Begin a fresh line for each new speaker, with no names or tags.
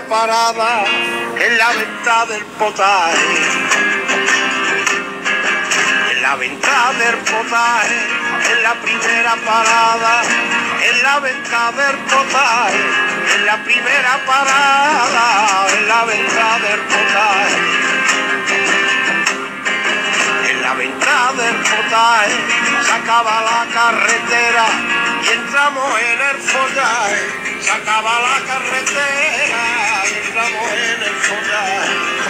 parada en la venta del potaje. En la venta del potaje, en la primera parada, en la venta del potaje, en la primera parada, en la venta del potaje. En la venta del potaje se acaba la carretera y entramos en el follaje. Se acaba la carretera y entramos en el follaje.